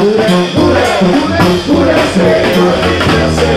Por, por, por, por, por, por, por, por, por,